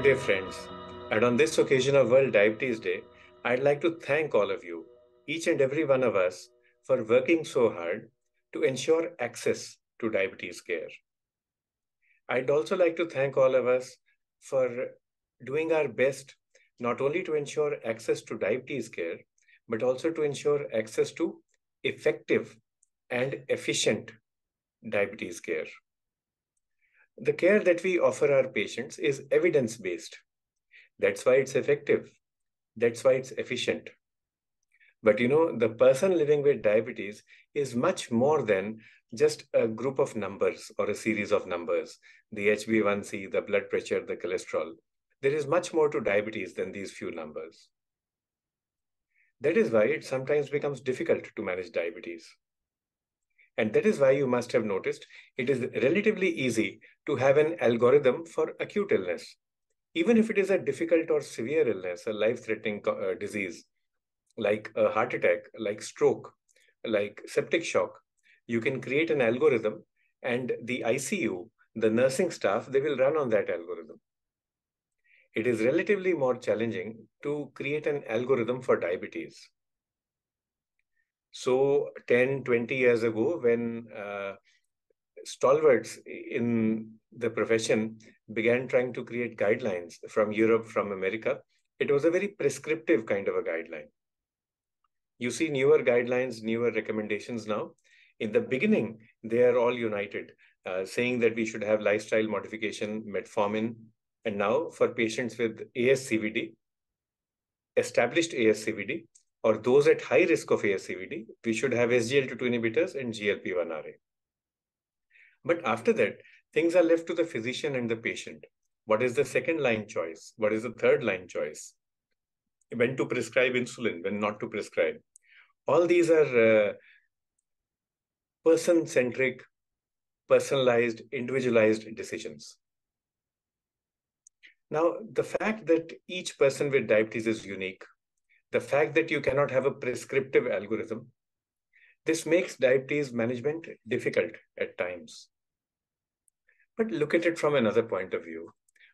Good day, friends. And on this occasion of World Diabetes Day, I'd like to thank all of you, each and every one of us, for working so hard to ensure access to diabetes care. I'd also like to thank all of us for doing our best not only to ensure access to diabetes care, but also to ensure access to effective and efficient diabetes care. The care that we offer our patients is evidence based. That's why it's effective. That's why it's efficient. But you know, the person living with diabetes is much more than just a group of numbers or a series of numbers the HbA1c, the blood pressure, the cholesterol. There is much more to diabetes than these few numbers. That is why it sometimes becomes difficult to manage diabetes. And that is why you must have noticed it is relatively easy to have an algorithm for acute illness. Even if it is a difficult or severe illness, a life threatening uh, disease, like a heart attack, like stroke, like septic shock, you can create an algorithm and the ICU, the nursing staff, they will run on that algorithm. It is relatively more challenging to create an algorithm for diabetes. So 10, 20 years ago, when uh, stalwarts in the profession began trying to create guidelines from Europe, from America, it was a very prescriptive kind of a guideline. You see newer guidelines, newer recommendations now. In the beginning, they are all united, uh, saying that we should have lifestyle modification, metformin, and now for patients with ASCVD, established ASCVD, or those at high risk of ASCVD, we should have SGLT2 inhibitors and GLP-1RA. But after that, things are left to the physician and the patient. What is the second line choice? What is the third line choice? When to prescribe insulin, when not to prescribe. All these are uh, person-centric, personalized, individualized decisions. Now, the fact that each person with diabetes is unique, the fact that you cannot have a prescriptive algorithm, this makes diabetes management difficult at times. But look at it from another point of view.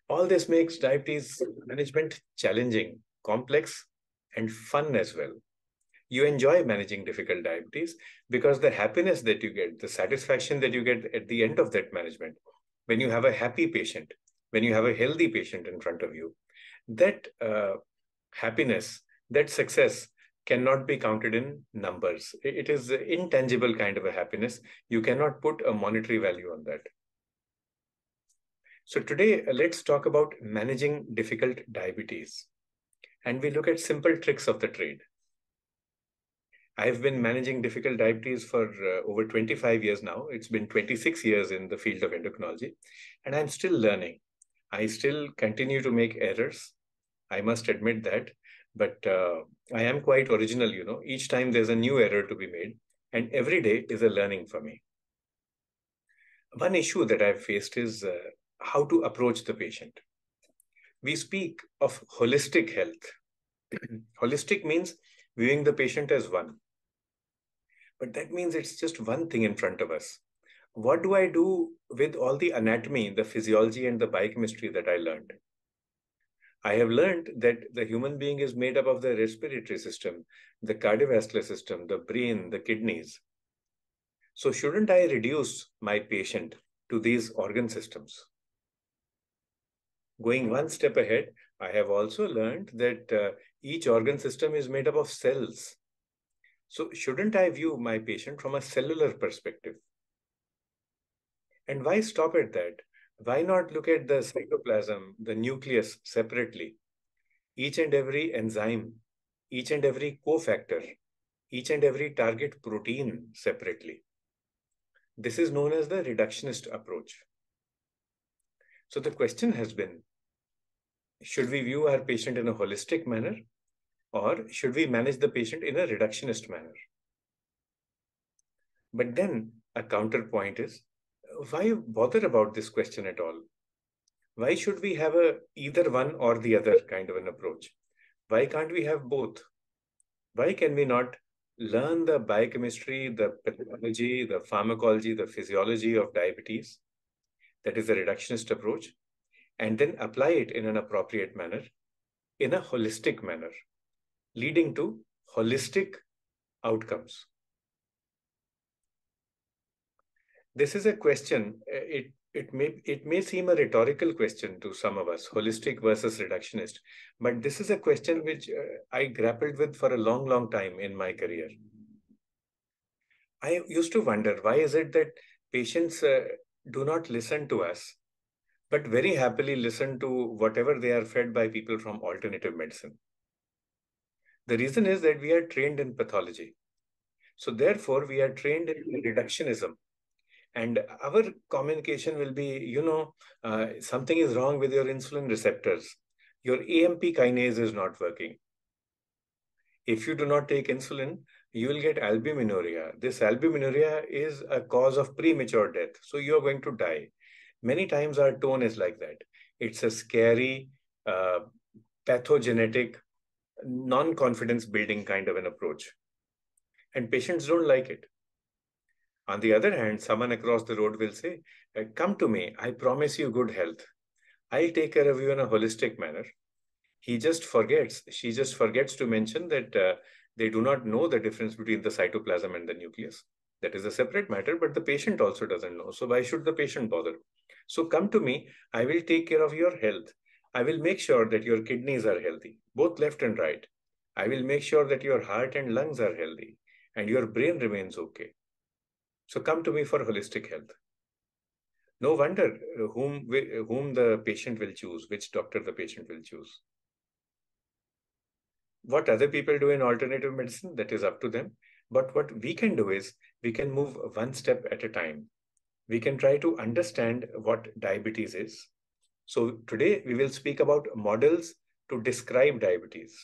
All this makes diabetes management challenging, complex, and fun as well. You enjoy managing difficult diabetes because the happiness that you get, the satisfaction that you get at the end of that management, when you have a happy patient, when you have a healthy patient in front of you, that uh, happiness, that success cannot be counted in numbers. It is an intangible kind of a happiness. You cannot put a monetary value on that. So today, let's talk about managing difficult diabetes. And we look at simple tricks of the trade. I've been managing difficult diabetes for uh, over 25 years now. It's been 26 years in the field of endocrinology, and I'm still learning. I still continue to make errors. I must admit that. But uh, I am quite original, you know. Each time there's a new error to be made, and every day is a learning for me. One issue that I've faced is uh, how to approach the patient. We speak of holistic health. holistic means viewing the patient as one. But that means it's just one thing in front of us. What do I do with all the anatomy, the physiology, and the biochemistry that I learned? I have learned that the human being is made up of the respiratory system, the cardiovascular system, the brain, the kidneys. So, shouldn't I reduce my patient to these organ systems? Going one step ahead, I have also learned that uh, each organ system is made up of cells. So, shouldn't I view my patient from a cellular perspective? And why stop at that? Why not look at the cytoplasm, the nucleus separately? Each and every enzyme, each and every cofactor, each and every target protein separately. This is known as the reductionist approach. So the question has been, should we view our patient in a holistic manner or should we manage the patient in a reductionist manner? But then a counterpoint is, why bother about this question at all? Why should we have a either one or the other kind of an approach? Why can't we have both? Why can we not learn the biochemistry, the pathology, the pharmacology, the physiology of diabetes? That is the reductionist approach and then apply it in an appropriate manner, in a holistic manner, leading to holistic outcomes. This is a question, uh, it, it, may, it may seem a rhetorical question to some of us, holistic versus reductionist, but this is a question which uh, I grappled with for a long, long time in my career. I used to wonder why is it that patients uh, do not listen to us, but very happily listen to whatever they are fed by people from alternative medicine. The reason is that we are trained in pathology. So therefore, we are trained in reductionism. And our communication will be, you know, uh, something is wrong with your insulin receptors. Your AMP kinase is not working. If you do not take insulin, you will get albuminuria. This albuminuria is a cause of premature death. So you are going to die. Many times our tone is like that. It's a scary, uh, pathogenetic, non-confidence building kind of an approach. And patients don't like it. On the other hand, someone across the road will say, uh, come to me, I promise you good health. I'll take care of you in a holistic manner. He just forgets, she just forgets to mention that uh, they do not know the difference between the cytoplasm and the nucleus. That is a separate matter, but the patient also doesn't know. So why should the patient bother? So come to me, I will take care of your health. I will make sure that your kidneys are healthy, both left and right. I will make sure that your heart and lungs are healthy and your brain remains okay. So come to me for holistic health. No wonder whom, whom the patient will choose, which doctor the patient will choose. What other people do in alternative medicine, that is up to them. But what we can do is we can move one step at a time. We can try to understand what diabetes is. So today we will speak about models to describe diabetes.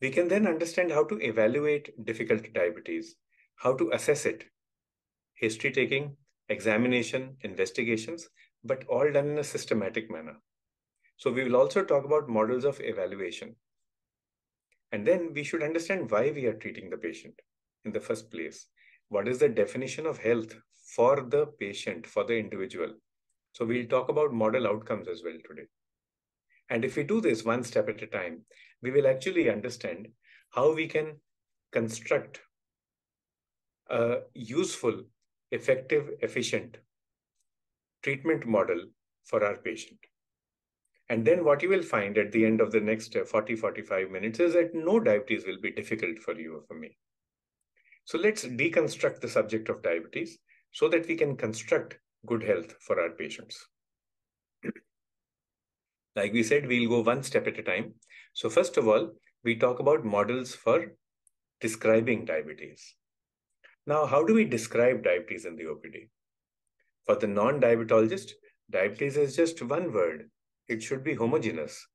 We can then understand how to evaluate difficult diabetes how to assess it. History taking, examination, investigations, but all done in a systematic manner. So we will also talk about models of evaluation. And then we should understand why we are treating the patient in the first place. What is the definition of health for the patient, for the individual? So we'll talk about model outcomes as well today. And if we do this one step at a time, we will actually understand how we can construct a useful, effective, efficient treatment model for our patient. And then what you will find at the end of the next 40, 45 minutes is that no diabetes will be difficult for you or for me. So let's deconstruct the subject of diabetes so that we can construct good health for our patients. like we said, we'll go one step at a time. So first of all, we talk about models for describing diabetes. Now, how do we describe diabetes in the OPD? For the non-diabetologist, diabetes is just one word. It should be homogeneous.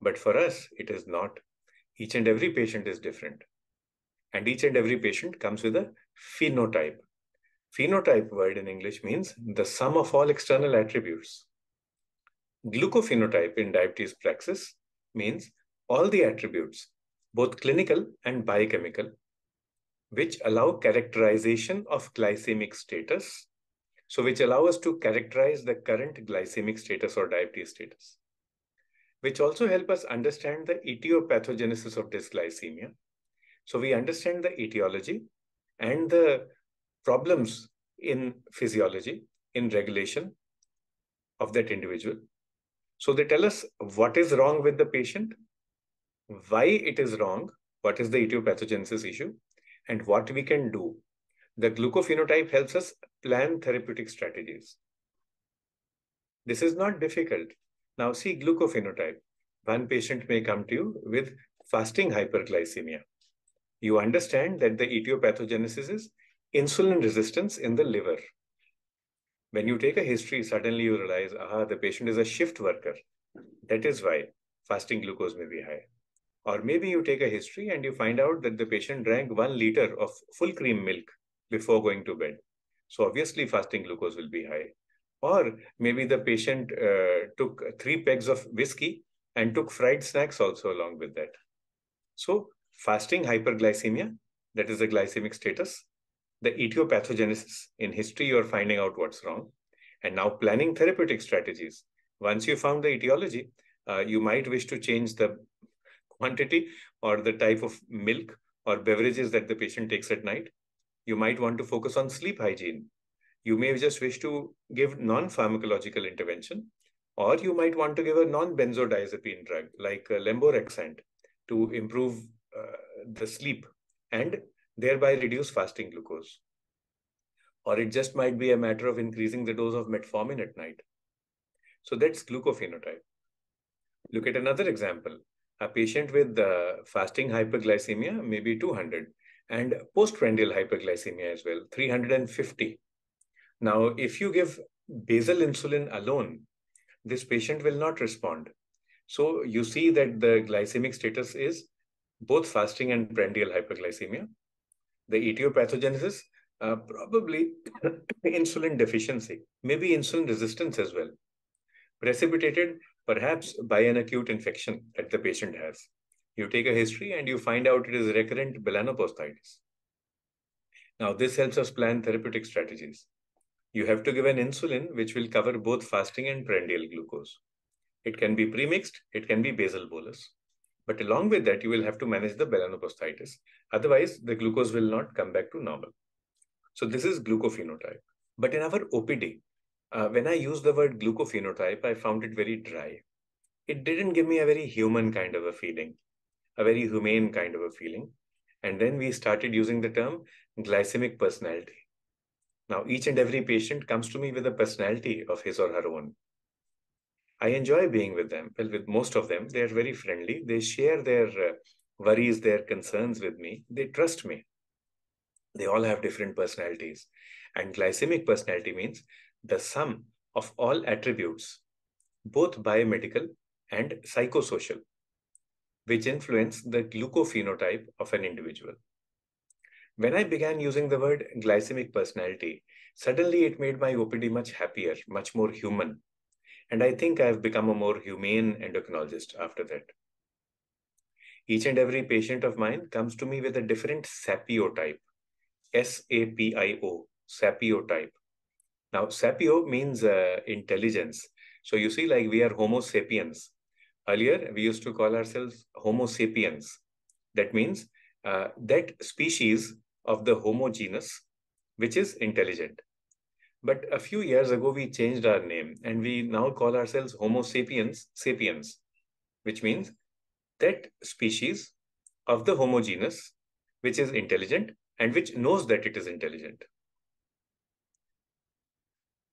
But for us, it is not. Each and every patient is different. And each and every patient comes with a phenotype. Phenotype word in English means the sum of all external attributes. Glucophenotype in diabetes praxis means all the attributes, both clinical and biochemical, which allow characterization of glycemic status. So which allow us to characterize the current glycemic status or diabetes status, which also help us understand the etiopathogenesis of dysglycemia. So we understand the etiology and the problems in physiology, in regulation of that individual. So they tell us what is wrong with the patient, why it is wrong, what is the etiopathogenesis issue, and what we can do. The glucophenotype helps us plan therapeutic strategies. This is not difficult. Now see glucophenotype. One patient may come to you with fasting hyperglycemia. You understand that the etiopathogenesis is insulin resistance in the liver. When you take a history, suddenly you realize, aha, the patient is a shift worker. That is why fasting glucose may be high. Or maybe you take a history and you find out that the patient drank one liter of full cream milk before going to bed. So obviously fasting glucose will be high. Or maybe the patient uh, took three pegs of whiskey and took fried snacks also along with that. So fasting hyperglycemia, that is the glycemic status, the etiopathogenesis. In history, you're finding out what's wrong. And now planning therapeutic strategies. Once you found the etiology, uh, you might wish to change the quantity or the type of milk or beverages that the patient takes at night. You might want to focus on sleep hygiene. You may just wish to give non-pharmacological intervention, or you might want to give a non-benzodiazepine drug like lemborexant to improve uh, the sleep and thereby reduce fasting glucose. Or it just might be a matter of increasing the dose of metformin at night. So that's glucophenotype. Look at another example. A patient with uh, fasting hyperglycemia, maybe 200, and postprandial hyperglycemia as well, 350. Now, if you give basal insulin alone, this patient will not respond. So you see that the glycemic status is both fasting and prandial hyperglycemia. The etiopathogenesis, uh, probably insulin deficiency, maybe insulin resistance as well, precipitated perhaps by an acute infection that the patient has. You take a history and you find out it is recurrent melanocytitis. Now, this helps us plan therapeutic strategies. You have to give an insulin which will cover both fasting and prandial glucose. It can be premixed, it can be basal bolus. But along with that, you will have to manage the melanocytitis. Otherwise, the glucose will not come back to normal. So this is glucophenotype. But in our OPD, uh, when I used the word glucophenotype, I found it very dry. It didn't give me a very human kind of a feeling, a very humane kind of a feeling. And then we started using the term glycemic personality. Now, each and every patient comes to me with a personality of his or her own. I enjoy being with them. Well, with most of them, they're very friendly. They share their uh, worries, their concerns with me. They trust me. They all have different personalities. And glycemic personality means the sum of all attributes, both biomedical and psychosocial, which influence the glucophenotype of an individual. When I began using the word glycemic personality, suddenly it made my OPD much happier, much more human. And I think I've become a more humane endocrinologist after that. Each and every patient of mine comes to me with a different SAPIO type, S-A-P-I-O, SAPIO type. Now, sapio means uh, intelligence. So you see, like we are Homo sapiens. Earlier, we used to call ourselves Homo sapiens. That means uh, that species of the Homo genus, which is intelligent. But a few years ago, we changed our name and we now call ourselves Homo sapiens sapiens, which means that species of the Homo genus, which is intelligent and which knows that it is intelligent.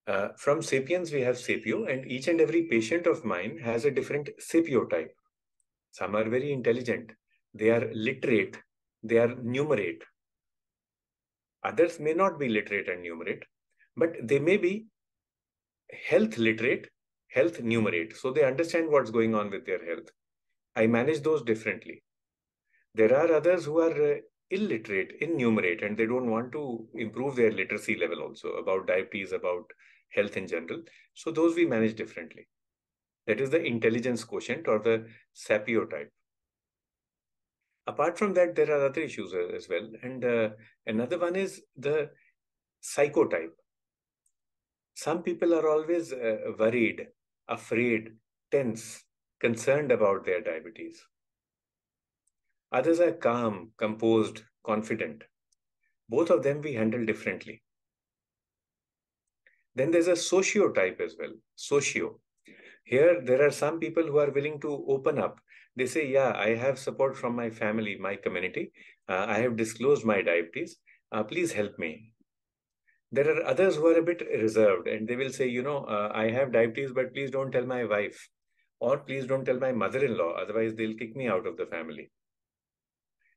Uh, from sapiens, we have sapio, and each and every patient of mine has a different sapio type. Some are very intelligent, they are literate, they are numerate. Others may not be literate and numerate, but they may be health literate, health numerate. So they understand what's going on with their health. I manage those differently. There are others who are uh, illiterate, innumerate, and they don't want to improve their literacy level also about diabetes, about health in general. So those we manage differently. That is the intelligence quotient or the SAPIO type. Apart from that, there are other issues as well. And uh, another one is the psychotype. Some people are always uh, worried, afraid, tense, concerned about their diabetes. Others are calm, composed, confident. Both of them we handle differently. Then there's a socio type as well, socio. Here, there are some people who are willing to open up. They say, yeah, I have support from my family, my community. Uh, I have disclosed my diabetes. Uh, please help me. There are others who are a bit reserved and they will say, you know, uh, I have diabetes, but please don't tell my wife or please don't tell my mother-in-law. Otherwise, they'll kick me out of the family.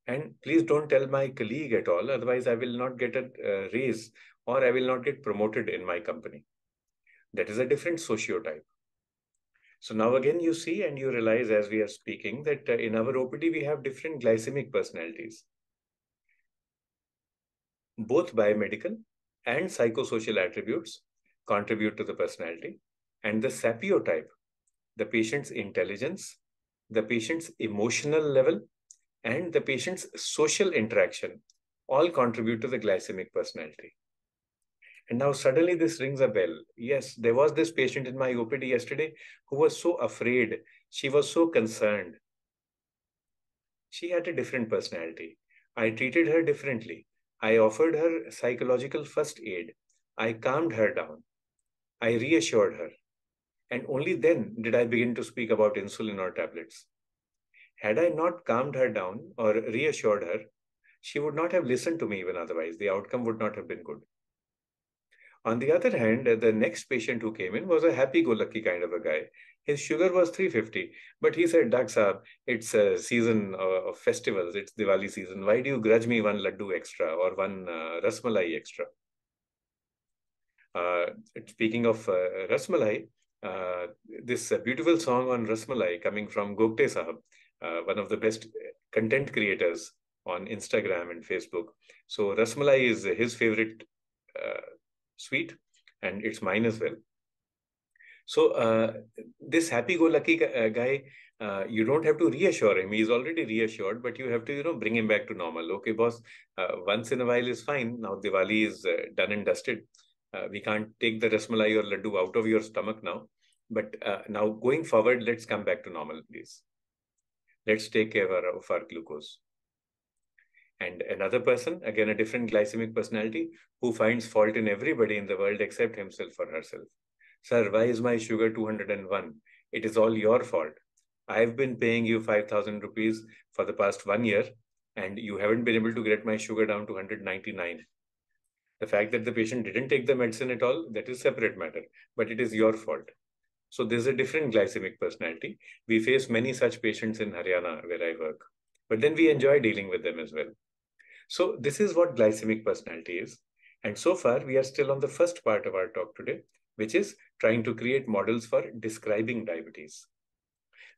And please don't tell my colleague at all. Otherwise, I will not get a uh, raise or I will not get promoted in my company. That is a different sociotype. So now again, you see and you realize as we are speaking that uh, in our OPD, we have different glycemic personalities. Both biomedical and psychosocial attributes contribute to the personality. And the sapio type, the patient's intelligence, the patient's emotional level, and the patient's social interaction all contribute to the glycemic personality. And now suddenly this rings a bell. Yes, there was this patient in my OPD yesterday who was so afraid. She was so concerned. She had a different personality. I treated her differently. I offered her psychological first aid. I calmed her down. I reassured her. And only then did I begin to speak about insulin or tablets. Had I not calmed her down or reassured her, she would not have listened to me even otherwise. The outcome would not have been good. On the other hand, the next patient who came in was a happy-go-lucky kind of a guy. His sugar was 350, but he said, Dak Saab, it's a season of festivals, it's Diwali season. Why do you grudge me one laddu extra or one uh, rasmalai extra? Uh, speaking of uh, rasmalai, uh, this beautiful song on rasmalai coming from Gogte Sahab, uh, one of the best content creators on Instagram and Facebook. So rasmalai is his favorite uh, sweet, and it's mine as well. So uh, this happy-go-lucky uh, guy, uh, you don't have to reassure him. He's already reassured, but you have to, you know, bring him back to normal. Okay, boss, uh, once in a while is fine. Now Diwali is uh, done and dusted. We can't take the rasmalai or laddu out of your stomach now. But now going forward, let's come back to normal, please. Let's take care of our glucose and another person, again a different glycemic personality, who finds fault in everybody in the world except himself or herself. Sir, why is my sugar 201? It is all your fault. I've been paying you 5,000 rupees for the past one year, and you haven't been able to get my sugar down to 199. The fact that the patient didn't take the medicine at all, that is separate matter, but it is your fault. So there's a different glycemic personality. We face many such patients in Haryana where I work, but then we enjoy dealing with them as well. So this is what glycemic personality is. And so far, we are still on the first part of our talk today, which is trying to create models for describing diabetes.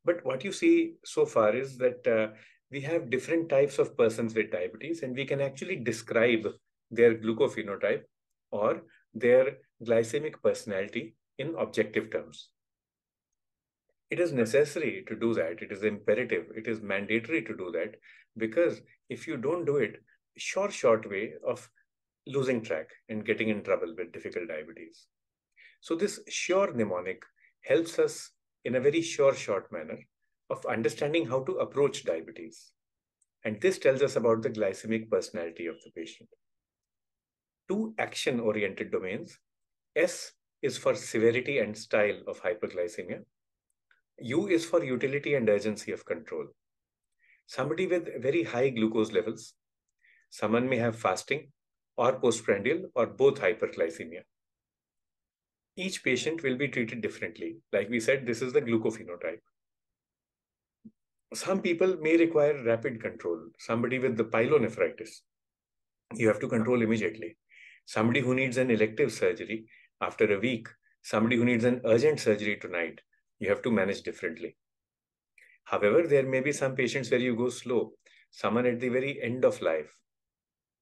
But what you see so far is that uh, we have different types of persons with diabetes, and we can actually describe their glucophenotype or their glycemic personality in objective terms. It is necessary to do that. It is imperative. It is mandatory to do that because if you don't do it, short, short way of losing track and getting in trouble with difficult diabetes. So this sure mnemonic helps us in a very sure, short manner of understanding how to approach diabetes. And this tells us about the glycemic personality of the patient. Two action-oriented domains. S is for severity and style of hyperglycemia. U is for utility and urgency of control. Somebody with very high glucose levels Someone may have fasting or postprandial or both hyperglycemia. Each patient will be treated differently. Like we said, this is the glucophenotype. Some people may require rapid control. Somebody with the pyelonephritis, you have to control immediately. Somebody who needs an elective surgery after a week, somebody who needs an urgent surgery tonight, you have to manage differently. However, there may be some patients where you go slow, someone at the very end of life,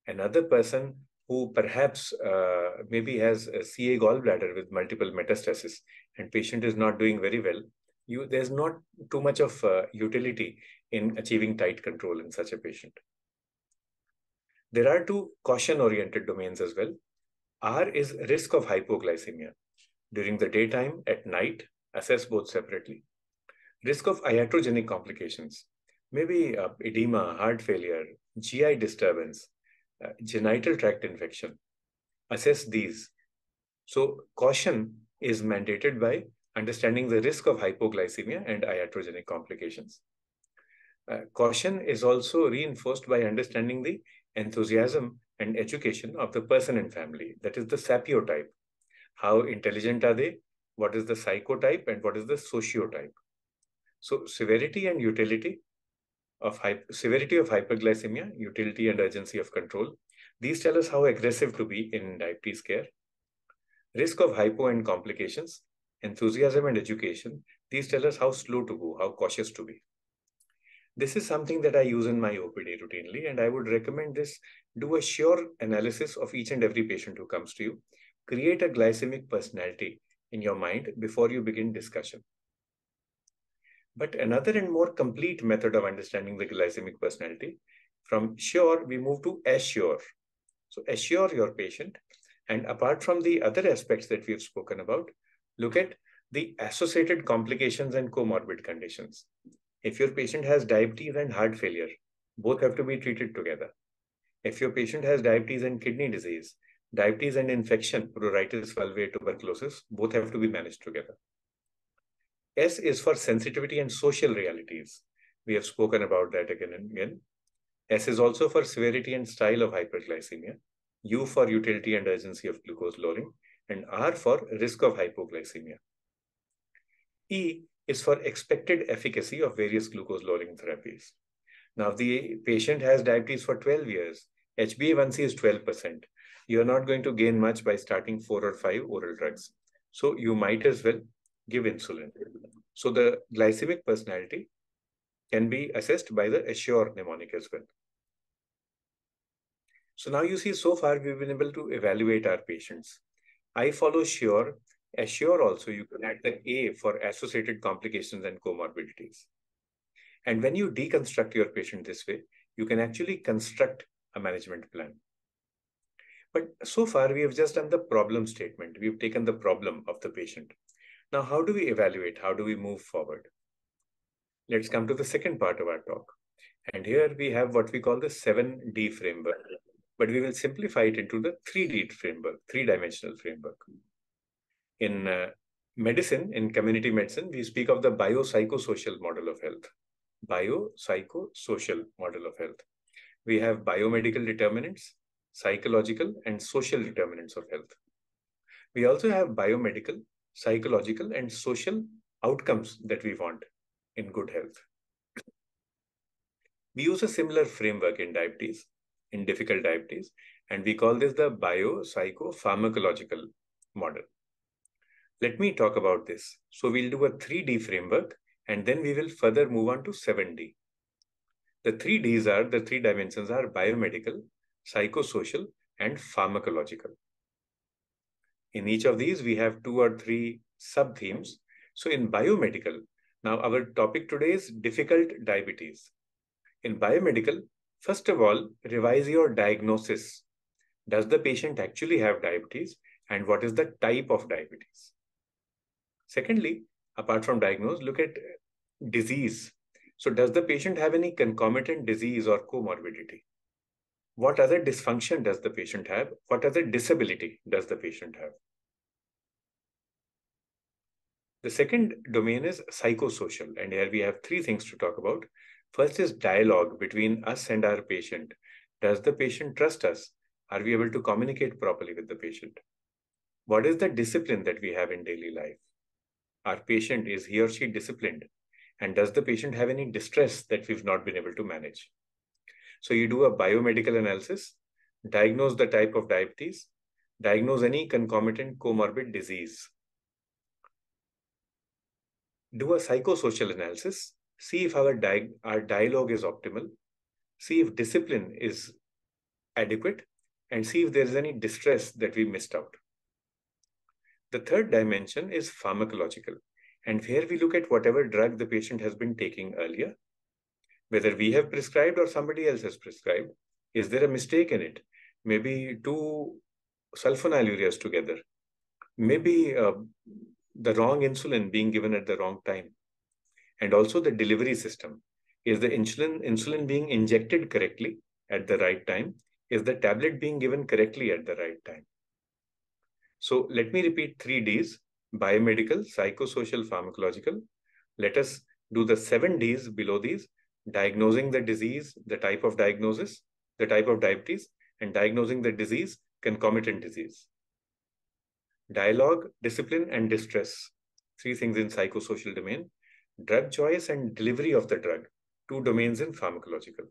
another person who perhaps uh, maybe has a CA gallbladder with multiple metastasis and patient is not doing very well, you, there's not too much of uh, utility in achieving tight control in such a patient. There are two caution-oriented domains as well. R is risk of hypoglycemia. During the daytime, at night, assess both separately. Risk of iatrogenic complications, maybe uh, edema, heart failure, GI disturbance, uh, genital tract infection. Assess these. So caution is mandated by understanding the risk of hypoglycemia and iatrogenic complications. Uh, caution is also reinforced by understanding the enthusiasm and education of the person and family. That is the sapio type. How intelligent are they? What is the psychotype and what is the sociotype? So severity and utility of severity of hyperglycemia, utility and urgency of control. These tell us how aggressive to be in diabetes care. Risk of hypo and complications, enthusiasm and education. These tell us how slow to go, how cautious to be. This is something that I use in my OPD routinely, and I would recommend this. Do a sure analysis of each and every patient who comes to you. Create a glycemic personality in your mind before you begin discussion. But another and more complete method of understanding the glycemic personality, from sure, we move to assure. So assure your patient And apart from the other aspects that we've spoken about, look at the associated complications and comorbid conditions. If your patient has diabetes and heart failure, both have to be treated together. If your patient has diabetes and kidney disease, diabetes and infection, pruritus vulvae, tuberculosis, both have to be managed together. S is for sensitivity and social realities. We have spoken about that again and again. S is also for severity and style of hyperglycemia. U for utility and urgency of glucose lowering, and R for risk of hypoglycemia. E is for expected efficacy of various glucose lowering therapies. Now, the patient has diabetes for 12 years, HbA1c is 12%. You're not going to gain much by starting four or five oral drugs. So you might as well give insulin. So the glycemic personality can be assessed by the Assure mnemonic as well. So now you see, so far we've been able to evaluate our patients. I follow Sure. Assure also, you can add the A for associated complications and comorbidities. And when you deconstruct your patient this way, you can actually construct a management plan. But so far, we have just done the problem statement. We've taken the problem of the patient. Now, how do we evaluate? How do we move forward? Let's come to the second part of our talk. And here we have what we call the 7D framework, but we will simplify it into the 3D framework, three-dimensional framework. In uh, medicine, in community medicine, we speak of the biopsychosocial model of health. Biopsychosocial model of health. We have biomedical determinants, psychological, and social determinants of health. We also have biomedical, psychological, and social outcomes that we want in good health. We use a similar framework in diabetes, in difficult diabetes, and we call this the biopsychopharmacological model. Let me talk about this. So we'll do a 3D framework, and then we will further move on to 7D. The three Ds are, the three dimensions are biomedical, psychosocial, and pharmacological. In each of these, we have two or three sub-themes. So in biomedical, now our topic today is difficult diabetes. In biomedical, first of all, revise your diagnosis. Does the patient actually have diabetes? And what is the type of diabetes? Secondly, apart from diagnose, look at disease. So does the patient have any concomitant disease or comorbidity? What other dysfunction does the patient have? What other disability does the patient have? The second domain is psychosocial, and here we have three things to talk about. First is dialogue between us and our patient. Does the patient trust us? Are we able to communicate properly with the patient? What is the discipline that we have in daily life? Our patient, is he or she disciplined? And does the patient have any distress that we've not been able to manage? So you do a biomedical analysis, diagnose the type of diabetes, diagnose any concomitant comorbid disease. Do a psychosocial analysis, see if our, di our dialogue is optimal, see if discipline is adequate, and see if there is any distress that we missed out. The third dimension is pharmacological. And here we look at whatever drug the patient has been taking earlier whether we have prescribed or somebody else has prescribed. Is there a mistake in it? Maybe two sulfonylureas together. Maybe uh, the wrong insulin being given at the wrong time. And also the delivery system. Is the insulin, insulin being injected correctly at the right time? Is the tablet being given correctly at the right time? So let me repeat three Ds, biomedical, psychosocial, pharmacological. Let us do the seven Ds below these diagnosing the disease, the type of diagnosis, the type of diabetes, and diagnosing the disease, concomitant disease. Dialogue, discipline, and distress. Three things in psychosocial domain. Drug choice and delivery of the drug. Two domains in pharmacological.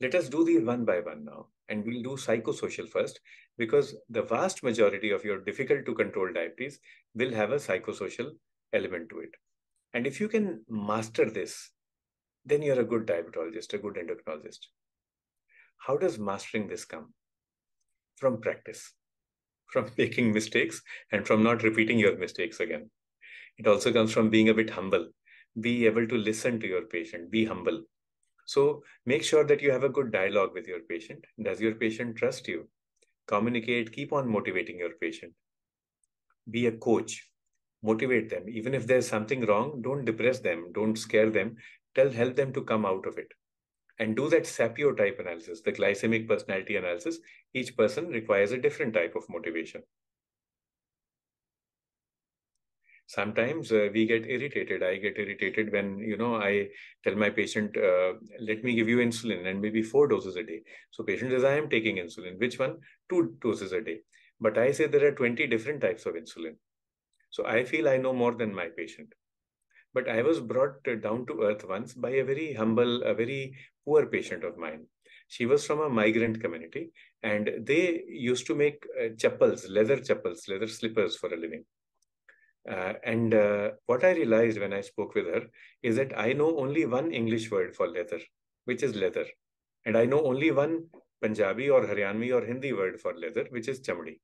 Let us do these one by one now. And we'll do psychosocial first because the vast majority of your difficult to control diabetes will have a psychosocial element to it. And if you can master this, then you're a good diabetologist, a good endocrinologist. How does mastering this come? From practice, from making mistakes, and from not repeating your mistakes again. It also comes from being a bit humble, be able to listen to your patient, be humble. So make sure that you have a good dialogue with your patient. Does your patient trust you? communicate, keep on motivating your patient. Be a coach, motivate them. Even if there's something wrong, don't depress them, don't scare them, tell help them to come out of it. And do that SAPIO type analysis, the glycemic personality analysis. Each person requires a different type of motivation. sometimes uh, we get irritated. I get irritated when you know i tell my patient uh, let me give you insulin and maybe four doses a day. So patient says i am taking insulin. Which one? Two doses a day. But i say there are 20 different types of insulin. So i feel i know more than my patient but i was brought down to earth once by a very humble a very poor patient of mine she was from a migrant community and they used to make uh, chappals leather chappals leather slippers for a living uh, and uh, what I realized when I spoke with her is that I know only one English word for leather, which is leather. And I know only one Punjabi or Haryanvi or Hindi word for leather, which is chamdi.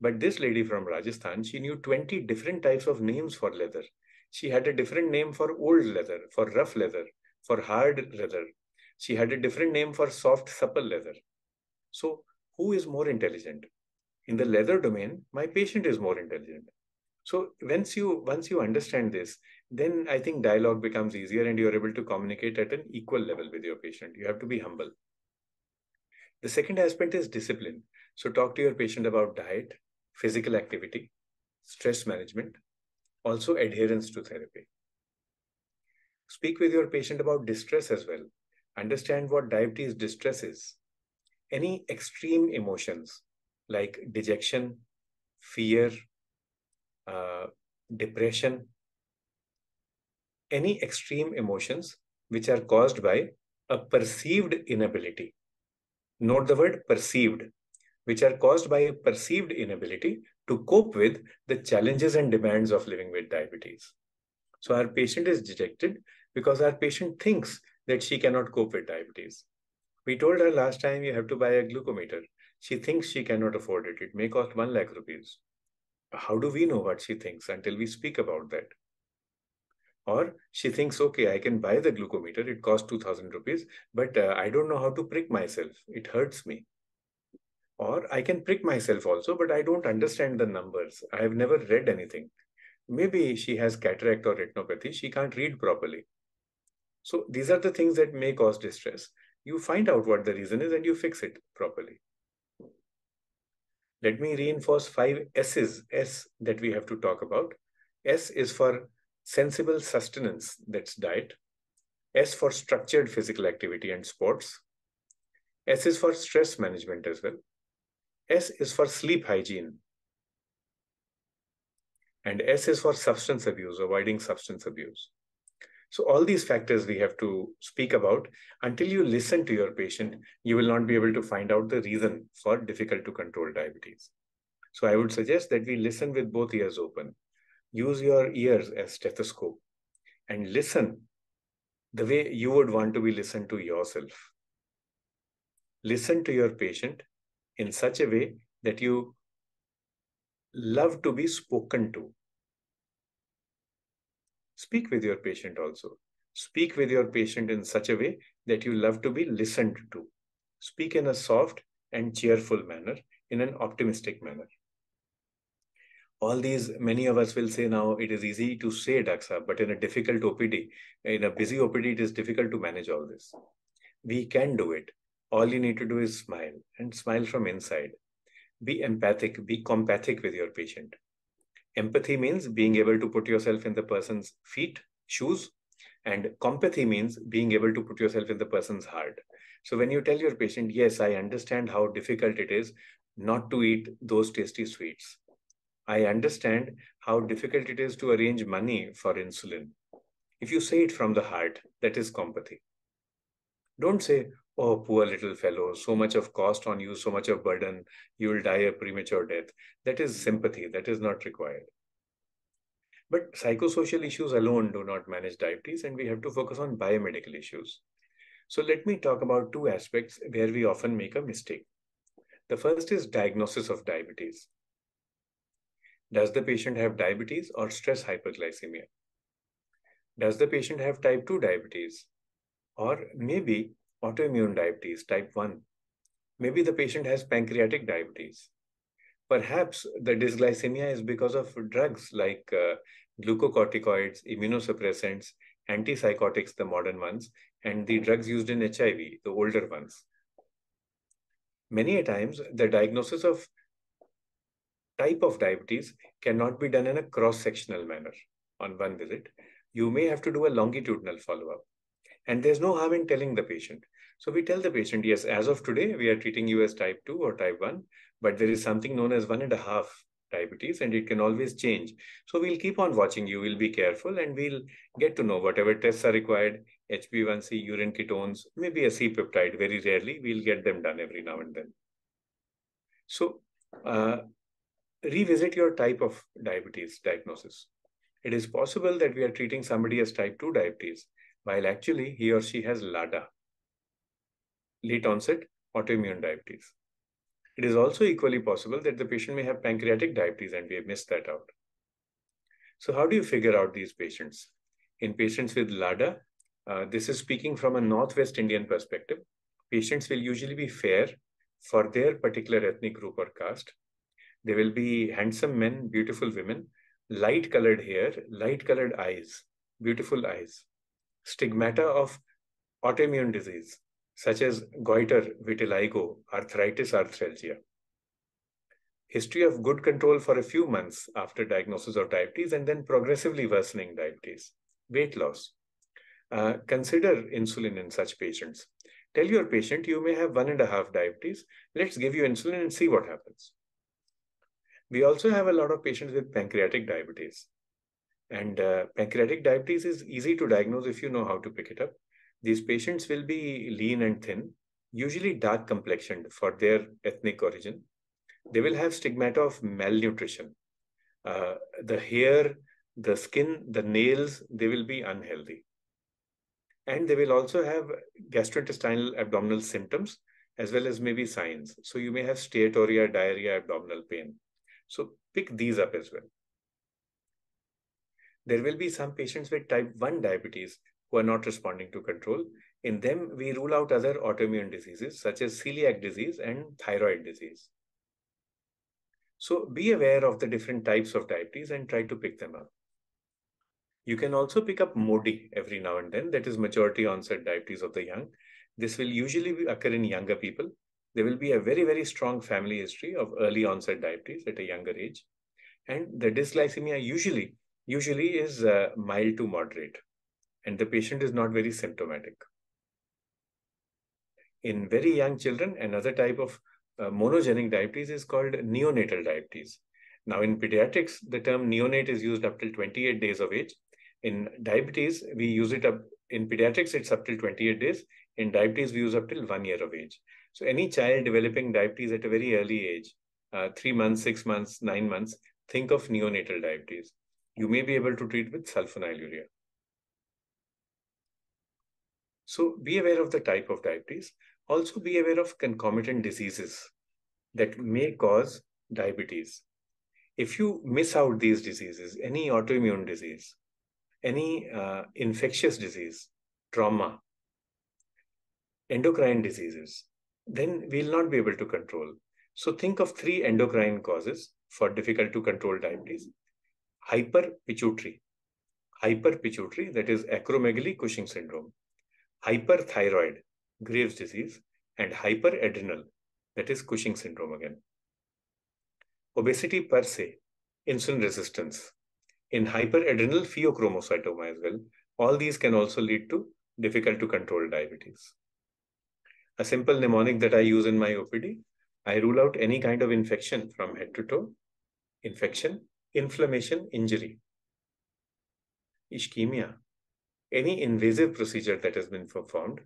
But this lady from Rajasthan, she knew 20 different types of names for leather. She had a different name for old leather, for rough leather, for hard leather. She had a different name for soft, supple leather. So, who is more intelligent? In the leather domain, my patient is more intelligent. So once you once you understand this, then I think dialogue becomes easier and you're able to communicate at an equal level with your patient. You have to be humble. The second aspect is discipline. So talk to your patient about diet, physical activity, stress management, also adherence to therapy. Speak with your patient about distress as well. Understand what diabetes distress is. Any extreme emotions like dejection, fear, uh, depression, any extreme emotions which are caused by a perceived inability. Note the word perceived, which are caused by a perceived inability to cope with the challenges and demands of living with diabetes. So our patient is dejected because our patient thinks that she cannot cope with diabetes. We told her last time you have to buy a glucometer. She thinks she cannot afford it. It may cost 1 lakh rupees how do we know what she thinks until we speak about that? Or she thinks, okay, I can buy the glucometer, it costs 2000 rupees, but uh, I don't know how to prick myself. It hurts me. Or I can prick myself also, but I don't understand the numbers. I have never read anything. Maybe she has cataract or retinopathy, she can't read properly. So these are the things that may cause distress. You find out what the reason is and you fix it properly. Let me reinforce five S's, S that we have to talk about. S is for sensible sustenance, that's diet. S for structured physical activity and sports. S is for stress management as well. S is for sleep hygiene. And S is for substance abuse, avoiding substance abuse. So all these factors we have to speak about. Until you listen to your patient, you will not be able to find out the reason for difficult to control diabetes. So I would suggest that we listen with both ears open. Use your ears as stethoscope and listen the way you would want to be listened to yourself. Listen to your patient in such a way that you love to be spoken to. Speak with your patient also. Speak with your patient in such a way that you love to be listened to. Speak in a soft and cheerful manner, in an optimistic manner all these, many of us will say now it is easy to say DAXA, but in a difficult OPD, in a busy OPD, it is difficult to manage all this. We can do it. All you need to do is smile and smile from inside. Be empathic, be compathic with your patient. Empathy means being able to put yourself in the person's feet, shoes, and compathy means being able to put yourself in the person's heart. So when you tell your patient, yes, I understand how difficult it is not to eat those tasty sweets I understand how difficult it is to arrange money for insulin. If you say it from the heart, that is compathy. Don't say, oh, poor little fellow, so much of cost on you, so much of burden, you will die a premature death. That is sympathy, that is not required. But psychosocial issues alone do not manage diabetes, and we have to focus on biomedical issues. So let me talk about two aspects where we often make a mistake. The first is diagnosis of diabetes. Does the patient have diabetes or stress hyperglycemia? Does the patient have type 2 diabetes or maybe autoimmune diabetes type 1? Maybe the patient has pancreatic diabetes. Perhaps the dysglycemia is because of drugs like uh, glucocorticoids, immunosuppressants, antipsychotics, the modern ones, and the drugs used in HIV, the older ones. Many a times, the diagnosis of type of diabetes cannot be done in a cross-sectional manner on one visit. You may have to do a longitudinal follow-up. And there's no harm in telling the patient. So we tell the patient, yes, as of today, we are treating you as type 2 or type 1, but there is something known as one and a half diabetes and it can always change. So we'll keep on watching you. We'll be careful and we'll get to know whatever tests are required, HbA1c, urine ketones, maybe a C-peptide, very rarely. We'll get them done every now and then. So uh, revisit your type of diabetes diagnosis. It is possible that we are treating somebody as type 2 diabetes, while actually he or she has LADA, late onset autoimmune diabetes. It is also equally possible that the patient may have pancreatic diabetes and we have missed that out. So how do you figure out these patients? In patients with LADA, uh, this is speaking from a Northwest Indian perspective. Patients will usually be fair for their particular ethnic group or caste. They will be handsome men, beautiful women, light colored hair, light colored eyes, beautiful eyes. Stigmata of autoimmune disease, such as goiter, vitiligo, arthritis, arthralgia. History of good control for a few months after diagnosis of diabetes and then progressively worsening diabetes. Weight loss. Uh, consider insulin in such patients. Tell your patient you may have one and a half diabetes. Let's give you insulin and see what happens. We also have a lot of patients with pancreatic diabetes. And uh, pancreatic diabetes is easy to diagnose if you know how to pick it up. These patients will be lean and thin, usually dark complexioned for their ethnic origin. They will have stigmata of malnutrition. Uh, the hair, the skin, the nails, they will be unhealthy. And they will also have gastrointestinal abdominal symptoms as well as maybe signs. So you may have steatorrhea, diarrhea, abdominal pain. So pick these up as well. There will be some patients with type 1 diabetes who are not responding to control. In them, we rule out other autoimmune diseases such as celiac disease and thyroid disease. So be aware of the different types of diabetes and try to pick them up. You can also pick up MODY every now and then, that is maturity onset diabetes of the young. This will usually occur in younger people. There will be a very, very strong family history of early onset diabetes at a younger age. And the dysglycemia usually, usually is uh, mild to moderate and the patient is not very symptomatic. In very young children, another type of uh, monogenic diabetes is called neonatal diabetes. Now, in pediatrics, the term neonate is used up till 28 days of age. In diabetes, we use it up in pediatrics, it's up till 28 days. In diabetes, we use up till one year of age. So, any child developing diabetes at a very early age, uh, three months, six months, nine months, think of neonatal diabetes. You may be able to treat with sulfonylurea. So be aware of the type of diabetes. Also be aware of concomitant diseases that may cause diabetes. If you miss out these diseases, any autoimmune disease, any uh, infectious disease, trauma, endocrine diseases, then we'll not be able to control. So think of three endocrine causes for difficult to control diabetes. Hyperpituitary, hyperpituitary, that is acromegaly Cushing syndrome hyperthyroid, Graves' disease, and hyperadrenal, that is Cushing syndrome again. Obesity per se, insulin resistance. In hyperadrenal pheochromocytoma as well, all these can also lead to difficult to control diabetes. A simple mnemonic that I use in my OPD, I rule out any kind of infection from head to toe, infection, inflammation, injury, ischemia, any invasive procedure that has been performed,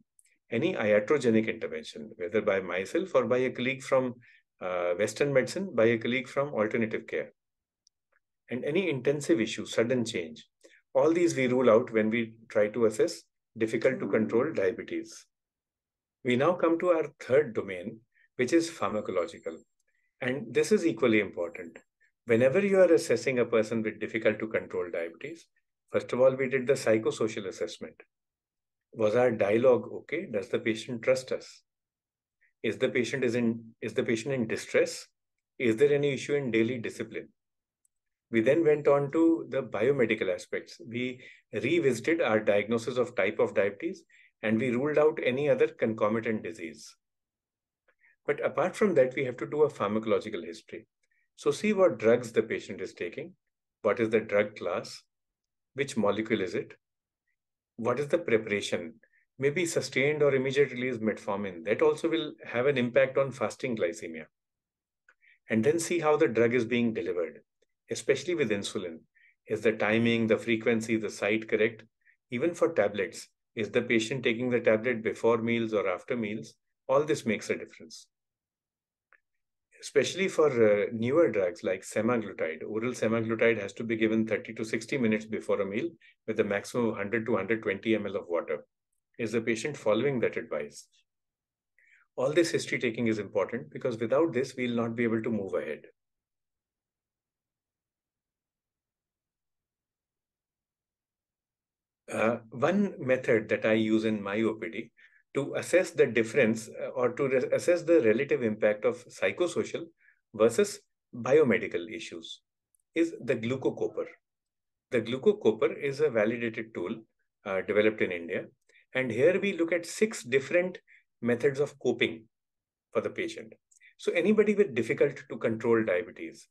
any iatrogenic intervention, whether by myself or by a colleague from uh, Western medicine, by a colleague from alternative care, and any intensive issue, sudden change. All these we rule out when we try to assess difficult to control diabetes. We now come to our third domain, which is pharmacological. And this is equally important. Whenever you are assessing a person with difficult to control diabetes, First of all, we did the psychosocial assessment. Was our dialogue okay? Does the patient trust us? Is the patient is in is the patient in distress? Is there any issue in daily discipline? We then went on to the biomedical aspects. We revisited our diagnosis of type of diabetes and we ruled out any other concomitant disease. But apart from that, we have to do a pharmacological history. So see what drugs the patient is taking, what is the drug class, which molecule is it, what is the preparation, maybe sustained or immediate release metformin. That also will have an impact on fasting glycemia. And then see how the drug is being delivered especially with insulin. Is the timing, the frequency, the site correct? Even for tablets, is the patient taking the tablet before meals or after meals? All this makes a difference. Especially for uh, newer drugs like semaglutide, oral semaglutide has to be given 30 to 60 minutes before a meal with a maximum of 100 to 120 ml of water. Is the patient following that advice? All this history taking is important because without this, we'll not be able to move ahead. Uh, one method that I use in my OPD to assess the difference uh, or to assess the relative impact of psychosocial versus biomedical issues is the glucocoper. The glucocoper is a validated tool uh, developed in India. And here we look at six different methods of coping for the patient. So anybody with difficult to control diabetes,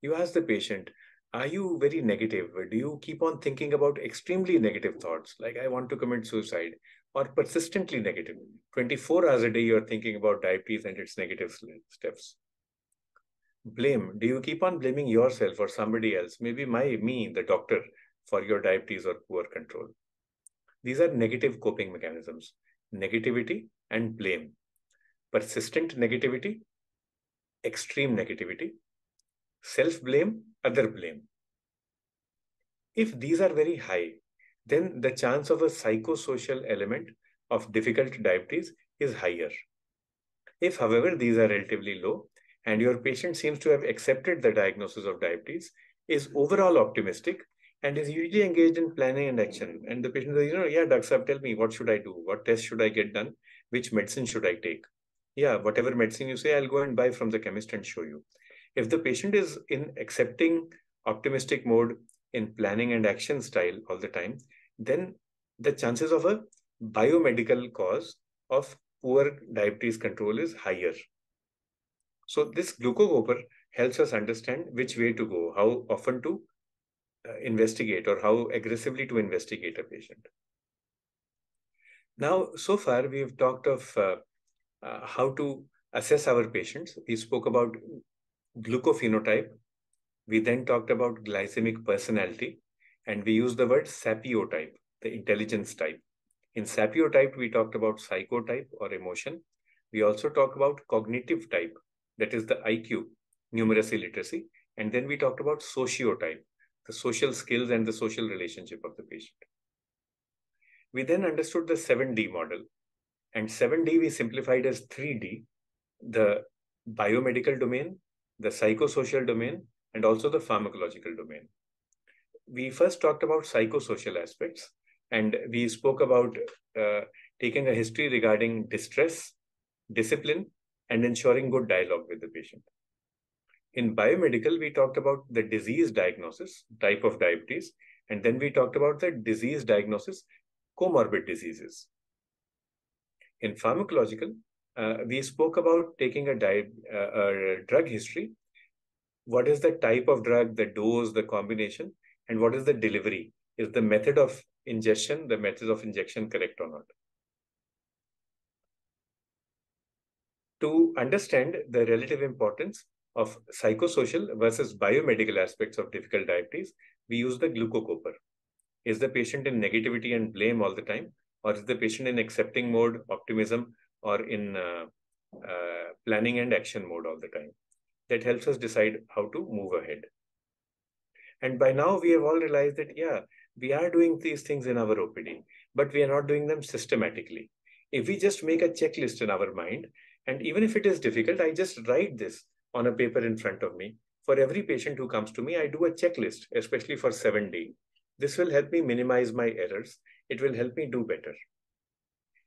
you ask the patient, are you very negative? Do you keep on thinking about extremely negative thoughts, like I want to commit suicide, or persistently negative? 24 hours a day, you're thinking about diabetes and its negative steps. Blame. Do you keep on blaming yourself or somebody else, maybe my me, the doctor, for your diabetes or poor control? These are negative coping mechanisms negativity and blame. Persistent negativity, extreme negativity, self blame, other blame. If these are very high, then the chance of a psychosocial element of difficult diabetes is higher. If, however, these are relatively low and your patient seems to have accepted the diagnosis of diabetes, is overall optimistic, and is usually engaged in planning and action. And the patient says, you know, yeah, doctor, tell me, what should I do? What test should I get done? Which medicine should I take? Yeah, whatever medicine you say, I'll go and buy from the chemist and show you. If the patient is in accepting optimistic mode in planning and action style all the time, then the chances of a biomedical cause of poor diabetes control is higher. So this glucocoper helps us understand which way to go, how often to uh, investigate or how aggressively to investigate a patient. Now, so far we have talked of uh, uh, how to assess our patients. We spoke about glucophenotype. We then talked about glycemic personality, and we use the word sapiotype, the intelligence type. In sapiotype, we talked about psychotype or emotion. We also talked about cognitive type, that is the IQ, numeracy literacy. And then we talked about sociotype, the social skills and the social relationship of the patient. We then understood the 7D model. And 7D we simplified as 3D, the biomedical domain, the psychosocial domain, and also the pharmacological domain. We first talked about psychosocial aspects, and we spoke about uh, taking a history regarding distress, discipline, and ensuring good dialogue with the patient. In biomedical, we talked about the disease diagnosis, type of diabetes, and then we talked about the disease diagnosis, comorbid diseases. In pharmacological, uh, we spoke about taking a, uh, a drug history. What is the type of drug, the dose, the combination, and what is the delivery? Is the method of ingestion, the method of injection correct or not? To understand the relative importance of psychosocial versus biomedical aspects of difficult diabetes, we use the glucocoper. Is the patient in negativity and blame all the time? Or is the patient in accepting mode, optimism, or in uh, uh, planning and action mode all the time. That helps us decide how to move ahead. And by now, we have all realized that, yeah, we are doing these things in our OPD, but we are not doing them systematically. If we just make a checklist in our mind, and even if it is difficult, I just write this on a paper in front of me. For every patient who comes to me, I do a checklist, especially for 7D. This will help me minimize my errors. It will help me do better.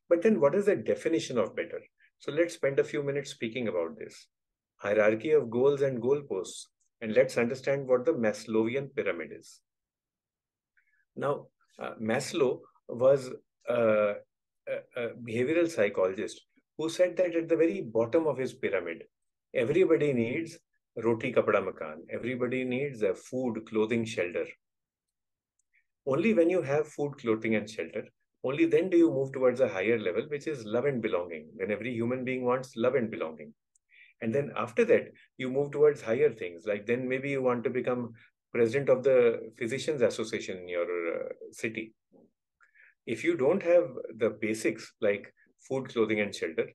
But then what is the definition of better? So let's spend a few minutes speaking about this hierarchy of goals and goalposts, and let's understand what the Maslowian pyramid is. Now, uh, Maslow was a, a, behavioral psychologist who said that at the very bottom of his pyramid, everybody needs roti kapda makan, everybody needs a food, clothing, shelter. Only when you have food, clothing, and shelter, only then do you move towards a higher level, which is love and belonging. When every human being wants love and belonging. And then after that, you move towards higher things. Like then maybe you want to become president of the Physicians Association in your uh, city. If you don't have the basics like food, clothing, and shelter,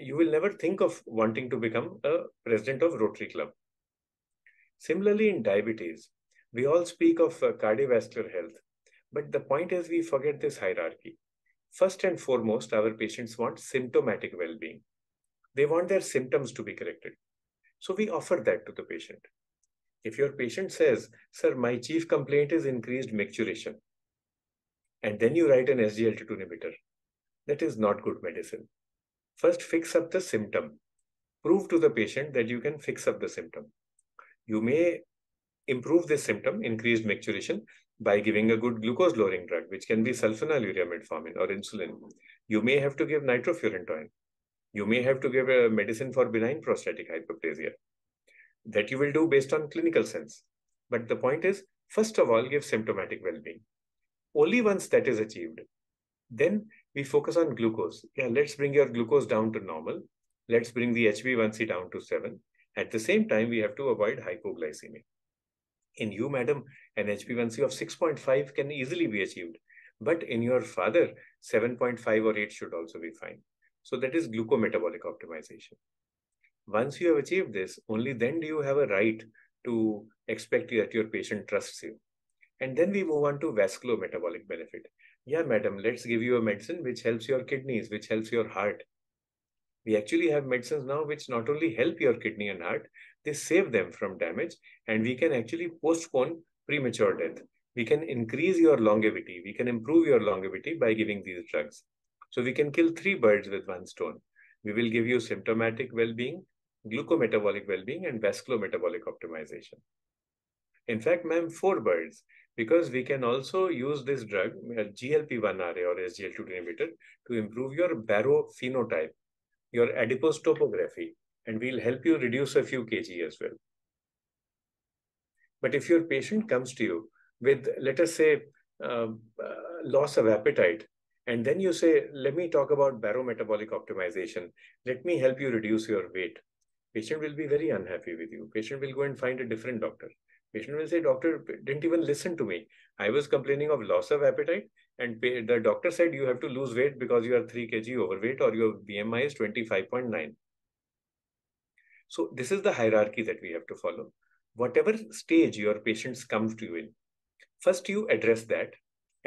you will never think of wanting to become a president of Rotary Club. Similarly, in diabetes, we all speak of uh, cardiovascular health, but the point is we forget this hierarchy. First and foremost, our patients want symptomatic well being. They want their symptoms to be corrected. So we offer that to the patient. If your patient says, Sir, my chief complaint is increased micturition, and then you write an SGLT2 inhibitor, that is not good medicine. First, fix up the symptom. Prove to the patient that you can fix up the symptom. You may improve this symptom, increased micturition, by giving a good glucose lowering drug, which can be sulfonylurea metformin or insulin. You may have to give nitrofurantoin. You may have to give a medicine for benign prostatic hyperplasia. That you will do based on clinical sense. But the point is, first of all, give symptomatic well-being. Only once that is achieved, then we focus on glucose. Yeah, let's bring your glucose down to normal. Let's bring the HbA1c down to 7. At the same time, we have to avoid hypoglycemia. In you, madam, an HbA1c of 6.5 can easily be achieved. But in your father, 7.5 or 8 should also be fine. So that is glucometabolic optimization. Once you have achieved this, only then do you have a right to expect that your patient trusts you. And then we move on to vasculometabolic benefit. Yeah, madam, let's give you a medicine which helps your kidneys, which helps your heart. We actually have medicines now which not only help your kidney and heart, they save them from damage, and we can actually postpone premature death. We can increase your longevity. We can improve your longevity by giving these drugs. So we can kill three birds with one stone. We will give you symptomatic well-being, glucometabolic well-being, and vasculometabolic optimization. In fact, ma'am, four birds, because we can also use this drug, GLP-1RA or SGLT2 inhibitor, to improve your baro phenotype, your adipose topography, and we'll help you reduce a few kg as well. But if your patient comes to you with, let us say, uh, uh, loss of appetite, and then you say, let me talk about barometabolic optimization. Let me help you reduce your weight. Patient will be very unhappy with you. Patient will go and find a different doctor. Patient will say, doctor didn't even listen to me. I was complaining of loss of appetite and the doctor said you have to lose weight because you are 3 kg overweight or your BMI is 25.9. So this is the hierarchy that we have to follow. Whatever stage your patients come to you in, first you address that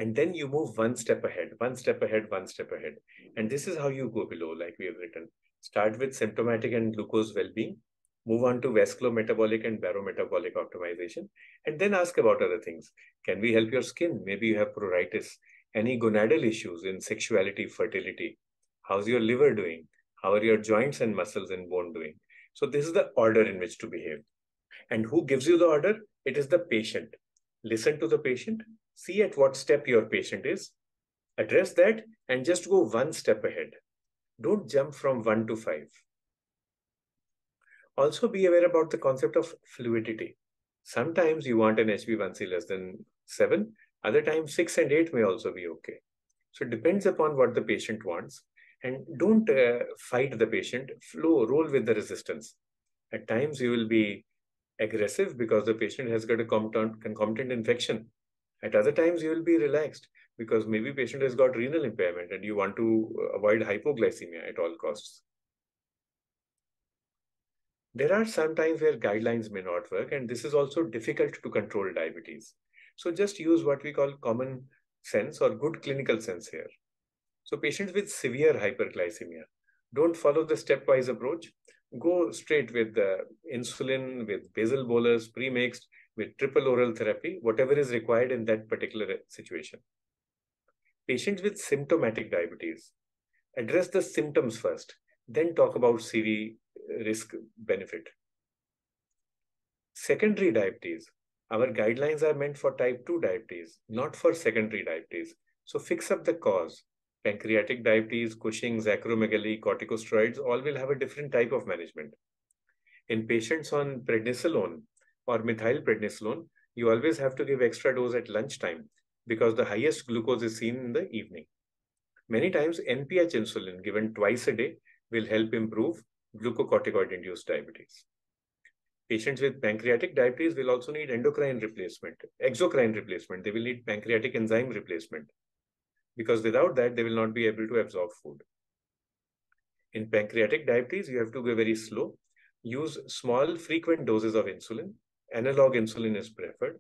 and then you move one step ahead, one step ahead, one step ahead. And this is how you go below, like we have written. Start with symptomatic and glucose well-being, move on to vasculometabolic and barometabolic optimization, and then ask about other things. Can we help your skin? Maybe you have pruritus, any gonadal issues in sexuality, fertility. How's your liver doing? How are your joints and muscles and bone doing? So this is the order in which to behave. And who gives you the order? It is the patient. Listen to the patient, see at what step your patient is, address that, and just go one step ahead. Don't jump from one to five. Also be aware about the concept of fluidity. Sometimes you want an HbA1c less than 7, other times 6 and 8 may also be okay. So it depends upon what the patient wants. And don't uh, fight the patient, flow, roll with the resistance. At times you will be aggressive because the patient has got a concomitant infection. At other times you will be relaxed because maybe patient has got renal impairment and you want to uh, avoid hypoglycemia at all costs. There are some times where guidelines may not work, and this is also difficult to control diabetes. So just use what we call common sense or good clinical sense here. So patients with severe hyperglycemia, don't follow the stepwise approach. Go straight with the insulin, with basal bolus, premixed, with triple oral therapy, whatever is required in that particular situation. Patients with symptomatic diabetes, address the symptoms first then talk about CV uh, risk benefit. Secondary diabetes. Our guidelines are meant for type 2 diabetes, not for secondary diabetes. So fix up the cause. Pancreatic diabetes, Cushing's, acromegaly, corticosteroids, all will have a different type of management. In patients on prednisolone or methylprednisolone, you always have to give extra dose at lunchtime because the highest glucose is seen in the evening. Many times, NPH insulin given twice a day will help improve glucocorticoid-induced diabetes. Patients with pancreatic diabetes will also need endocrine replacement, exocrine replacement. They will need pancreatic enzyme replacement because without that, they will not be able to absorb food. In pancreatic diabetes, you have to go very slow. Use small, frequent doses of insulin. Analog insulin is preferred.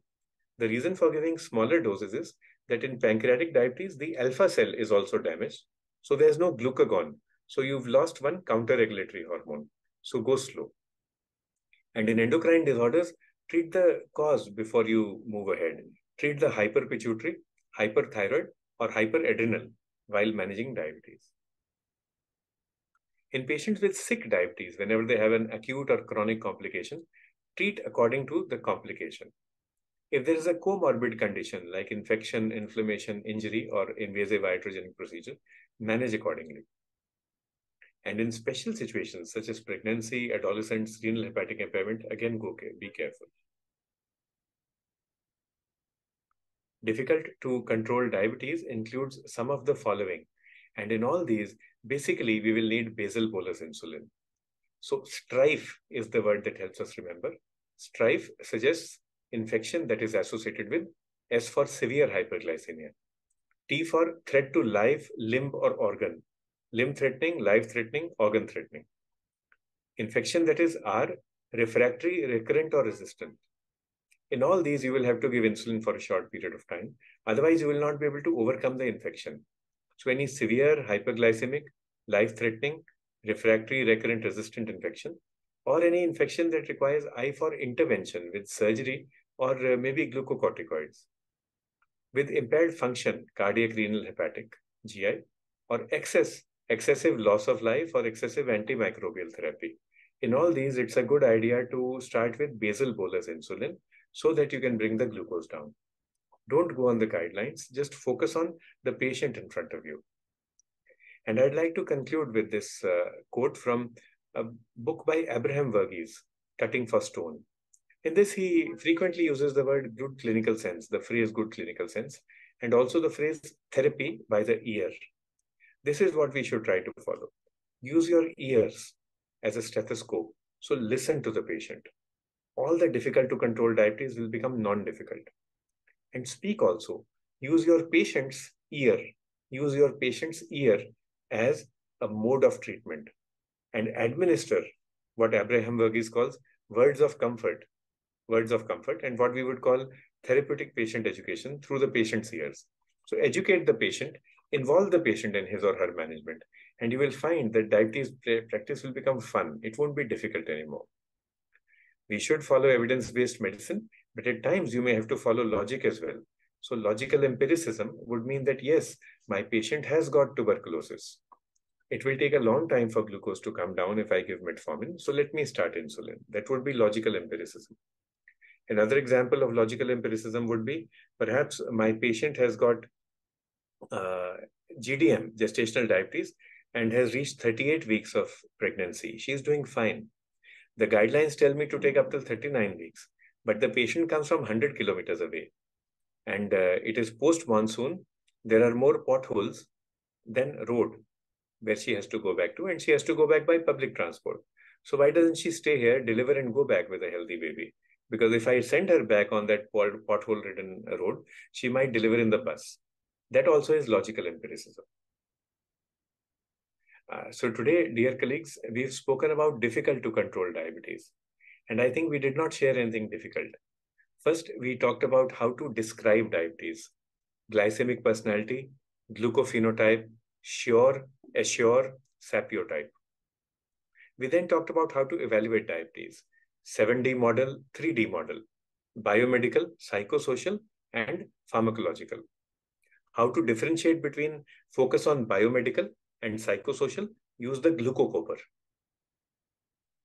The reason for giving smaller doses is that in pancreatic diabetes, the alpha cell is also damaged. So there's no glucagon. So you've lost one counter-regulatory hormone. So go slow. And in endocrine disorders, treat the cause before you move ahead. Treat the hyperpituitary, hyperthyroid, or hyperadrenal while managing diabetes. In patients with sick diabetes, whenever they have an acute or chronic complication, treat according to the complication. If there is a comorbid condition like infection, inflammation, injury, or invasive iatrogenic procedure, manage accordingly. And in special situations such as pregnancy, adolescents, renal hepatic impairment, again, go be careful. Difficult to control diabetes includes some of the following. And in all these, basically, we will need basal bolus insulin. So strife is the word that helps us remember. Strife suggests infection that is associated with S for severe hyperglycemia. T for threat to life, limb, or organ limb threatening, life threatening, organ threatening. Infection that is R, refractory, recurrent, or resistant. In all these, you will have to give insulin for a short period of time. Otherwise, you will not be able to overcome the infection. So any severe hyperglycemic, life-threatening, refractory, recurrent, resistant infection, or any infection that requires I for intervention with surgery or uh, maybe glucocorticoids. With impaired function, cardiac, renal, hepatic, GI, or excess excessive loss of life or excessive antimicrobial therapy. In all these, it's a good idea to start with basal bolus insulin so that you can bring the glucose down. Don't go on the guidelines, just focus on the patient in front of you. And I'd like to conclude with this uh, quote from a book by Abraham Verghese, Cutting for Stone. In this, he frequently uses the word good clinical sense, the phrase good clinical sense, and also the phrase therapy by the ear. This is what we should try to follow. Use your ears as a stethoscope. So listen to the patient. All the difficult to control diabetes will become non-difficult. And speak also. Use your patient's ear. Use your patient's ear as a mode of treatment and administer what Abraham Verghese calls words of comfort, words of comfort, and what we would call therapeutic patient education through the patient's ears. So educate the patient involve the patient in his or her management, and you will find that diabetes practice will become fun. It won't be difficult anymore. We should follow evidence-based medicine, but at times you may have to follow logic as well. So logical empiricism would mean that, yes, my patient has got tuberculosis. It will take a long time for glucose to come down if I give metformin. So let me start insulin. That would be logical empiricism. Another example of logical empiricism would be perhaps my patient has got uh, GDM, gestational diabetes, and has reached 38 weeks of pregnancy. She's doing fine. The guidelines tell me to take up till 39 weeks, but the patient comes from 100 kilometers away. And uh, it is post monsoon. There are more potholes than road where she has to go back to, and she has to go back by public transport. So why doesn't she stay here, deliver, and go back with a healthy baby? Because if I send her back on that pothole-ridden road, she might deliver in the bus. That also is logical empiricism. Uh, so today, dear colleagues, we've spoken about difficult to control diabetes. And I think we did not share anything difficult. First, we talked about how to describe diabetes, glycemic personality, glucophenotype, sure, assure, sapiotype. We then talked about how to evaluate diabetes, 7D model, 3D model, biomedical, psychosocial, and pharmacological how to differentiate between focus on biomedical and psychosocial use the glucocoper.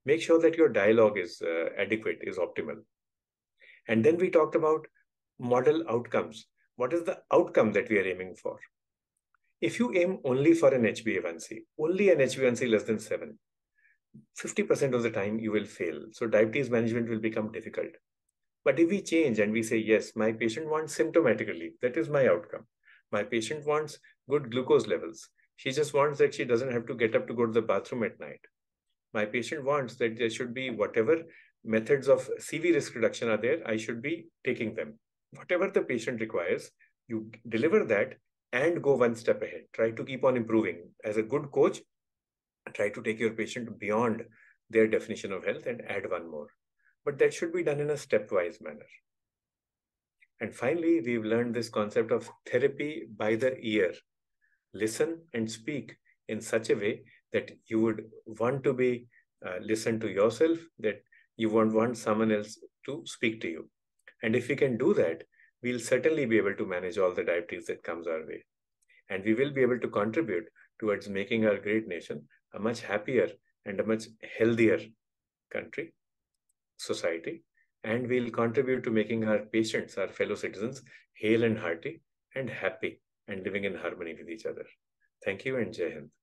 Make sure that your dialogue is uh, adequate, is optimal. And then we talked about model outcomes. What is the outcome that we are aiming for? If you aim only for an HbA1c, only an HbA1c less than 7, 50% of the time you will fail. So diabetes management will become difficult. But if we change and we say, yes, my patient wants symptomatically, that is my outcome. My patient wants good glucose levels. She just wants that she doesn't have to get up to go to the bathroom at night. My patient wants that there should be whatever methods of CV risk reduction are there, I should be taking them. Whatever the patient requires, you deliver that and go one step ahead. Try to keep on improving. As a good coach, try to take your patient beyond their definition of health and add one more. But that should be done in a stepwise manner. And finally, we've learned this concept of therapy by the ear. Listen and speak in such a way that you would want to be uh, listen to yourself, that you won't want someone else to speak to you. And if we can do that, we'll certainly be able to manage all the diabetes that comes our way. And we will be able to contribute towards making our great nation a much happier and a much healthier country, society. And we'll contribute to making our patients, our fellow citizens, hale and hearty and happy and living in harmony with each other. Thank you and Jai Hind.